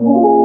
you.